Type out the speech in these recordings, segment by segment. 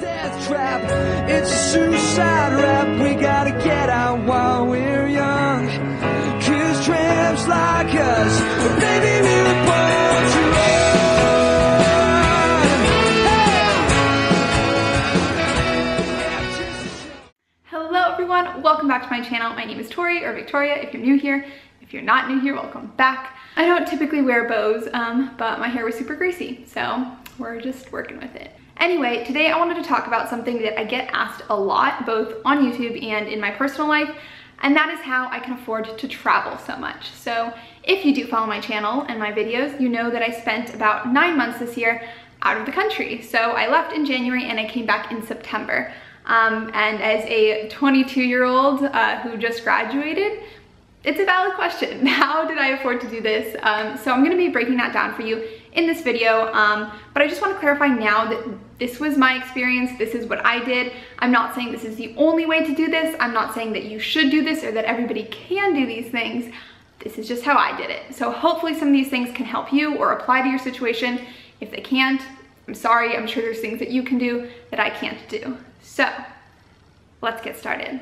death trap. It's a suicide rap. We gotta get out while we're young. Cause tramps like us, baby, we were born to run. Hello everyone, welcome back to my channel. My name is Tori or Victoria if you're new here. If you're not new here, welcome back. I don't typically wear bows, um, but my hair was super greasy, so we're just working with it. Anyway, today I wanted to talk about something that I get asked a lot, both on YouTube and in my personal life, and that is how I can afford to travel so much. So if you do follow my channel and my videos, you know that I spent about nine months this year out of the country. So I left in January and I came back in September. Um, and as a 22 year old uh, who just graduated, it's a valid question. How did I afford to do this? Um, so I'm gonna be breaking that down for you in this video, um, but I just wanna clarify now that this was my experience, this is what I did. I'm not saying this is the only way to do this. I'm not saying that you should do this or that everybody can do these things. This is just how I did it. So hopefully some of these things can help you or apply to your situation. If they can't, I'm sorry, I'm sure there's things that you can do that I can't do. So let's get started.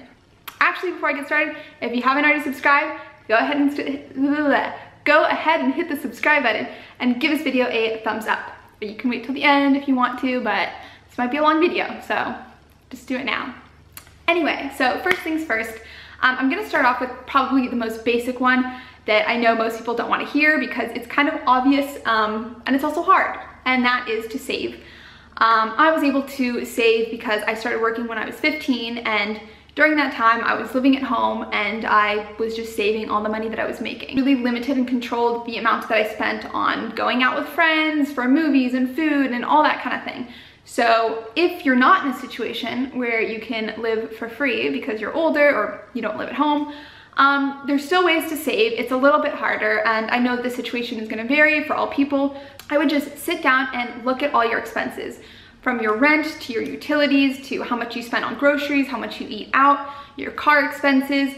Actually, before I get started, if you haven't already subscribed, go ahead and go ahead and hit the subscribe button and give this video a thumbs up. Or you can wait till the end if you want to, but this might be a long video, so just do it now. Anyway, so first things first, um, I'm gonna start off with probably the most basic one that I know most people don't wanna hear because it's kind of obvious um, and it's also hard, and that is to save. Um, I was able to save because I started working when I was 15 and during that time, I was living at home and I was just saving all the money that I was making. Really limited and controlled the amount that I spent on going out with friends, for movies and food and all that kind of thing. So if you're not in a situation where you can live for free because you're older or you don't live at home, um, there's still ways to save. It's a little bit harder and I know the situation is gonna vary for all people. I would just sit down and look at all your expenses from your rent to your utilities to how much you spend on groceries, how much you eat out, your car expenses,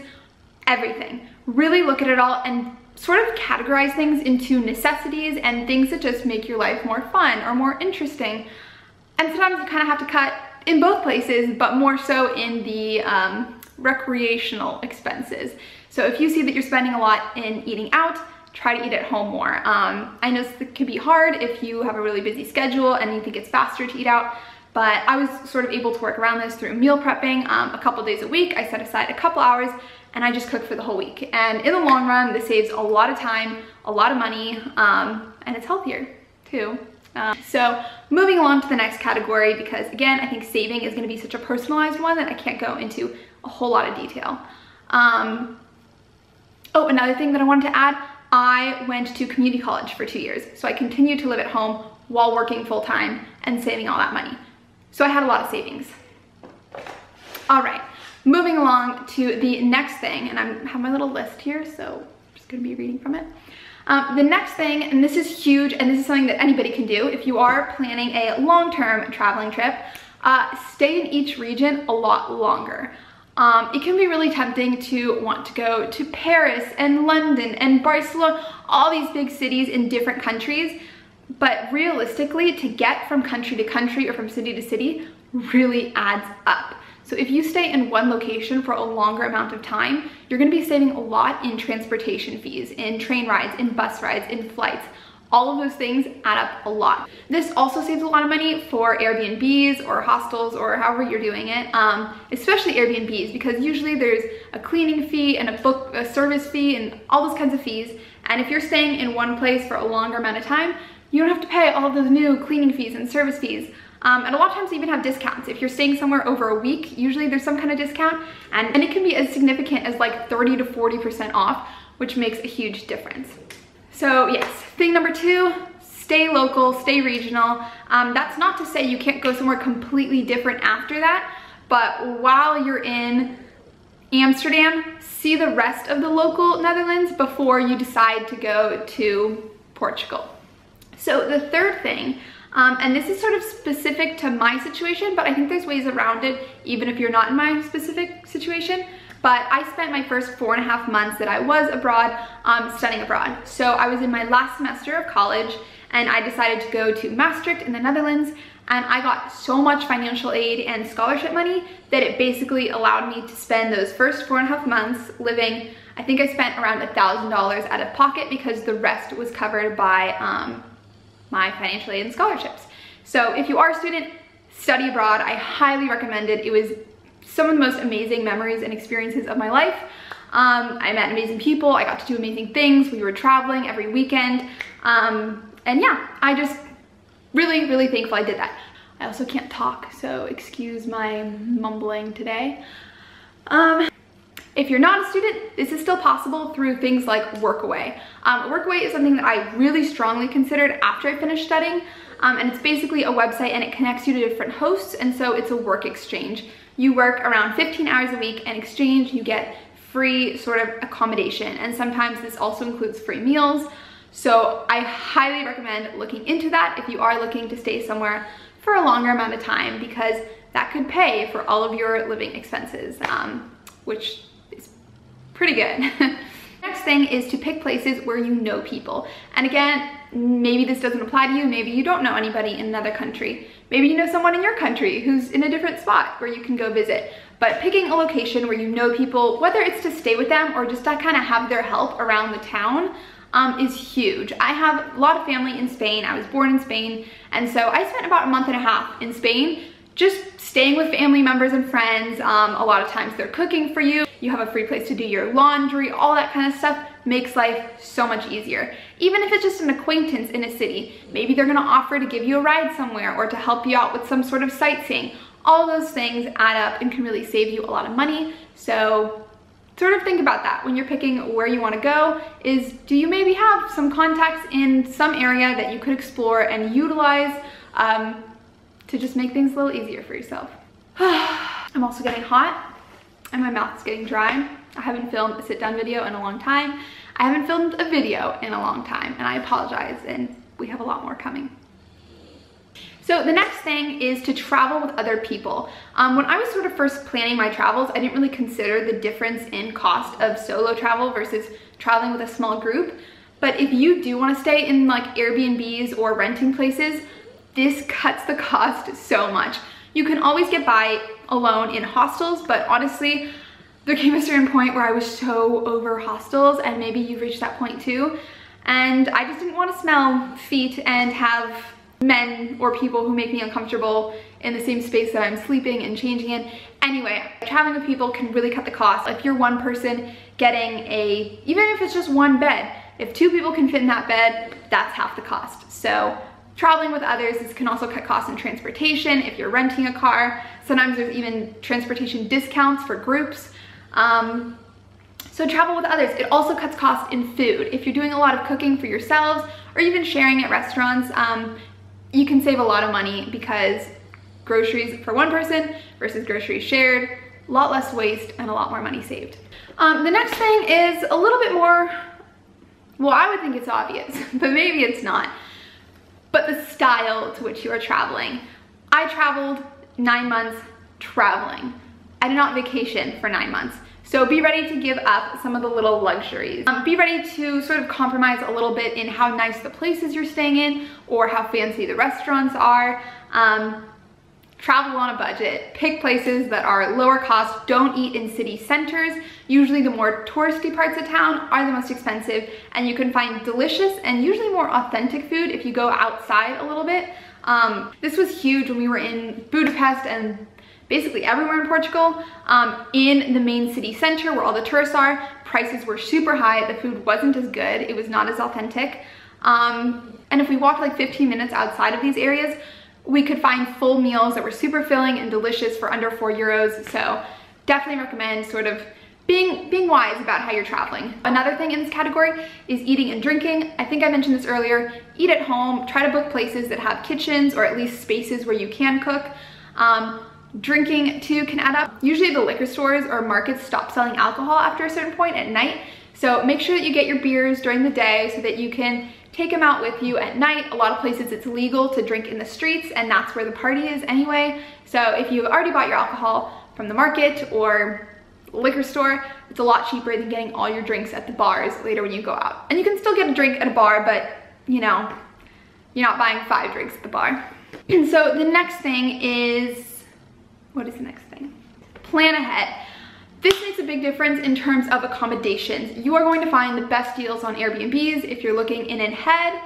everything. Really look at it all and sort of categorize things into necessities and things that just make your life more fun or more interesting. And sometimes you kind of have to cut in both places, but more so in the um, recreational expenses. So if you see that you're spending a lot in eating out, try to eat at home more. Um, I know it can be hard if you have a really busy schedule and you think it's faster to eat out, but I was sort of able to work around this through meal prepping um, a couple days a week. I set aside a couple hours and I just cook for the whole week. And in the long run, this saves a lot of time, a lot of money, um, and it's healthier too. Um, so moving along to the next category, because again, I think saving is gonna be such a personalized one that I can't go into a whole lot of detail. Um, oh, another thing that I wanted to add, I went to community college for two years. So I continued to live at home while working full time and saving all that money. So I had a lot of savings. All right, moving along to the next thing, and I have my little list here, so I'm just gonna be reading from it. Um, the next thing, and this is huge, and this is something that anybody can do, if you are planning a long-term traveling trip, uh, stay in each region a lot longer. Um, it can be really tempting to want to go to Paris and London and Barcelona, all these big cities in different countries. But realistically, to get from country to country or from city to city really adds up. So if you stay in one location for a longer amount of time, you're gonna be saving a lot in transportation fees, in train rides, in bus rides, in flights, all of those things add up a lot. This also saves a lot of money for Airbnbs or hostels or however you're doing it, um, especially Airbnbs because usually there's a cleaning fee and a book a service fee and all those kinds of fees. And if you're staying in one place for a longer amount of time, you don't have to pay all those new cleaning fees and service fees. Um, and a lot of times they even have discounts. If you're staying somewhere over a week, usually there's some kind of discount and, and it can be as significant as like 30 to 40% off, which makes a huge difference. So yes, thing number two, stay local, stay regional. Um, that's not to say you can't go somewhere completely different after that, but while you're in Amsterdam, see the rest of the local Netherlands before you decide to go to Portugal. So the third thing, um, and this is sort of specific to my situation, but I think there's ways around it even if you're not in my specific situation, but I spent my first four and a half months that I was abroad um, studying abroad. So I was in my last semester of college and I decided to go to Maastricht in the Netherlands and I got so much financial aid and scholarship money that it basically allowed me to spend those first four and a half months living, I think I spent around a $1,000 out of pocket because the rest was covered by um, my financial aid and scholarships. So if you are a student, study abroad, I highly recommend it. It was some of the most amazing memories and experiences of my life. Um, I met amazing people, I got to do amazing things, we were traveling every weekend, um, and yeah, I just really, really thankful I did that. I also can't talk, so excuse my mumbling today. Um, if you're not a student, this is still possible through things like Workaway. Um, Workaway is something that I really strongly considered after I finished studying, um, and it's basically a website and it connects you to different hosts, and so it's a work exchange. You work around 15 hours a week and exchange, you get free sort of accommodation, and sometimes this also includes free meals. So I highly recommend looking into that if you are looking to stay somewhere for a longer amount of time because that could pay for all of your living expenses, um, which pretty good. Next thing is to pick places where you know people. And again, maybe this doesn't apply to you, maybe you don't know anybody in another country. Maybe you know someone in your country who's in a different spot where you can go visit. But picking a location where you know people, whether it's to stay with them or just to kind of have their help around the town, um, is huge. I have a lot of family in Spain. I was born in Spain. And so I spent about a month and a half in Spain just staying with family members and friends. Um, a lot of times they're cooking for you. You have a free place to do your laundry, all that kind of stuff makes life so much easier. Even if it's just an acquaintance in a city, maybe they're gonna offer to give you a ride somewhere or to help you out with some sort of sightseeing. All those things add up and can really save you a lot of money. So sort of think about that when you're picking where you want to go is do you maybe have some contacts in some area that you could explore and utilize um, to just make things a little easier for yourself. I'm also getting hot and my mouth is getting dry. I haven't filmed a sit down video in a long time. I haven't filmed a video in a long time and I apologize and we have a lot more coming. So the next thing is to travel with other people. Um, when I was sort of first planning my travels, I didn't really consider the difference in cost of solo travel versus traveling with a small group. But if you do wanna stay in like Airbnbs or renting places, this cuts the cost so much. You can always get by alone in hostels, but honestly, there came a certain point where I was so over hostels and maybe you've reached that point too. And I just didn't want to smell feet and have men or people who make me uncomfortable in the same space that I'm sleeping and changing in. Anyway, traveling with people can really cut the cost. If you're one person getting a, even if it's just one bed, if two people can fit in that bed, that's half the cost. So traveling with others, this can also cut costs in transportation. If you're renting a car, sometimes there's even transportation discounts for groups. Um, so travel with others. It also cuts costs in food. If you're doing a lot of cooking for yourselves or even sharing at restaurants, um, you can save a lot of money because groceries for one person versus groceries shared, a lot less waste and a lot more money saved. Um, the next thing is a little bit more, well, I would think it's obvious, but maybe it's not. But the style to which you are traveling. I traveled nine months traveling. I did not vacation for nine months. So be ready to give up some of the little luxuries. Um, be ready to sort of compromise a little bit in how nice the places you're staying in or how fancy the restaurants are. Um, travel on a budget, pick places that are lower cost, don't eat in city centers. Usually the more touristy parts of town are the most expensive and you can find delicious and usually more authentic food if you go outside a little bit. Um, this was huge when we were in Budapest and basically everywhere in Portugal. Um, in the main city center where all the tourists are, prices were super high. The food wasn't as good. It was not as authentic. Um, and if we walked like 15 minutes outside of these areas, we could find full meals that were super filling and delicious for under four euros. So definitely recommend sort of being, being wise about how you're traveling. Another thing in this category is eating and drinking. I think I mentioned this earlier. Eat at home, try to book places that have kitchens or at least spaces where you can cook. Um, Drinking too can add up. Usually the liquor stores or markets stop selling alcohol after a certain point at night. So make sure that you get your beers during the day so that you can take them out with you at night. A lot of places it's legal to drink in the streets and that's where the party is anyway. So if you've already bought your alcohol from the market or liquor store, it's a lot cheaper than getting all your drinks at the bars later when you go out. And you can still get a drink at a bar, but you know, you're not buying five drinks at the bar. And so the next thing is, what is the next thing? Plan ahead. This makes a big difference in terms of accommodations. You are going to find the best deals on Airbnbs if you're looking in and ahead,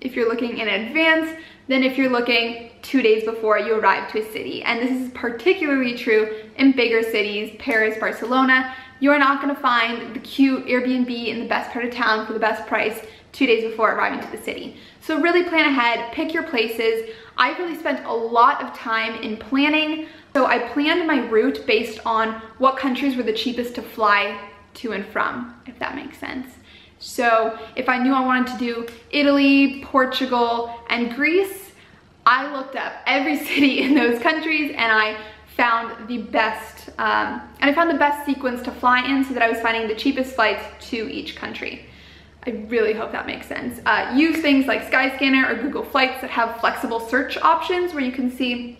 if you're looking in advance, than if you're looking two days before you arrive to a city. And this is particularly true in bigger cities, Paris, Barcelona. You're not gonna find the cute Airbnb in the best part of town for the best price two days before arriving to the city. So really plan ahead, pick your places. I really spent a lot of time in planning. So I planned my route based on what countries were the cheapest to fly to and from, if that makes sense. So if I knew I wanted to do Italy, Portugal, and Greece, I looked up every city in those countries and I found the best, um, and I found the best sequence to fly in so that I was finding the cheapest flights to each country. I really hope that makes sense. Uh, use things like Skyscanner or Google Flights that have flexible search options where you can see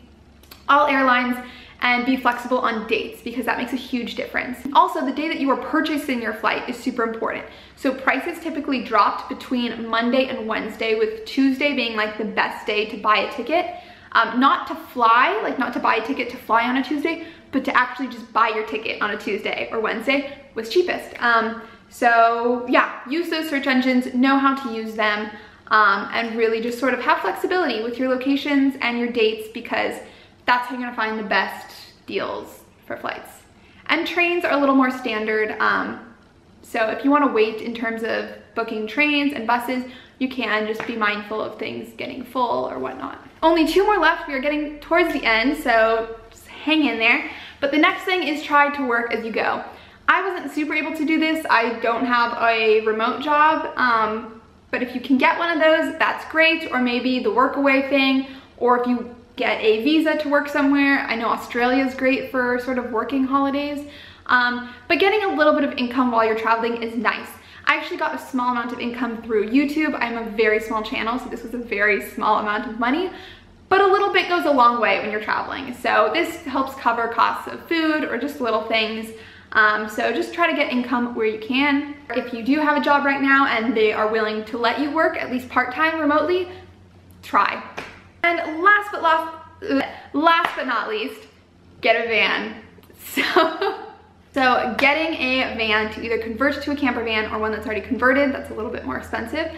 all airlines and be flexible on dates because that makes a huge difference. Also, the day that you are purchasing your flight is super important. So prices typically dropped between Monday and Wednesday with Tuesday being like the best day to buy a ticket. Um, not to fly, like not to buy a ticket to fly on a Tuesday, but to actually just buy your ticket on a Tuesday or Wednesday was cheapest. Um, so yeah, use those search engines, know how to use them, um, and really just sort of have flexibility with your locations and your dates because that's how you're gonna find the best deals for flights. And trains are a little more standard. Um, so if you wanna wait in terms of booking trains and buses, you can just be mindful of things getting full or whatnot. Only two more left. We are getting towards the end, so just hang in there. But the next thing is try to work as you go. I wasn't super able to do this. I don't have a remote job, um, but if you can get one of those, that's great. Or maybe the workaway thing, or if you get a visa to work somewhere. I know Australia is great for sort of working holidays, um, but getting a little bit of income while you're traveling is nice. I actually got a small amount of income through YouTube. I'm a very small channel, so this was a very small amount of money, but a little bit goes a long way when you're traveling. So this helps cover costs of food or just little things. Um, so just try to get income where you can. If you do have a job right now and they are willing to let you work at least part-time remotely, try. And last but last, last but not least, get a van. So, so getting a van to either convert to a camper van or one that's already converted, that's a little bit more expensive,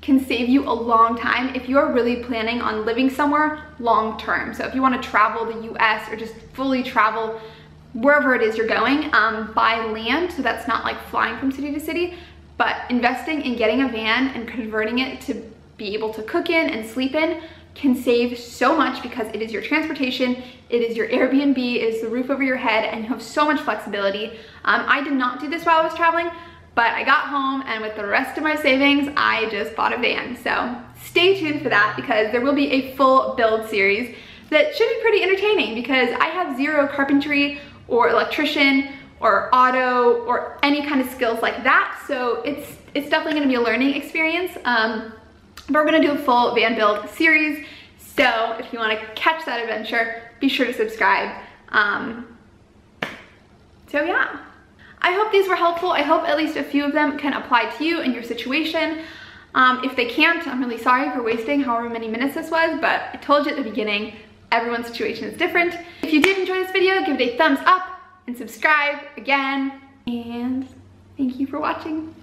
can save you a long time if you're really planning on living somewhere long term. So if you wanna travel the US or just fully travel wherever it is you're going um, by land, so that's not like flying from city to city, but investing in getting a van and converting it to be able to cook in and sleep in can save so much because it is your transportation, it is your Airbnb, it is the roof over your head, and you have so much flexibility. Um, I did not do this while I was traveling, but I got home and with the rest of my savings, I just bought a van. So stay tuned for that because there will be a full build series that should be pretty entertaining because I have zero carpentry or electrician or auto or any kind of skills like that. So it's, it's definitely gonna be a learning experience. Um, but we're gonna do a full van build series. So if you wanna catch that adventure, be sure to subscribe. Um, so yeah. I hope these were helpful. I hope at least a few of them can apply to you and your situation. Um, if they can't, I'm really sorry for wasting however many minutes this was, but I told you at the beginning, everyone's situation is different. If you did enjoy this video, give it a thumbs up and subscribe again. And thank you for watching.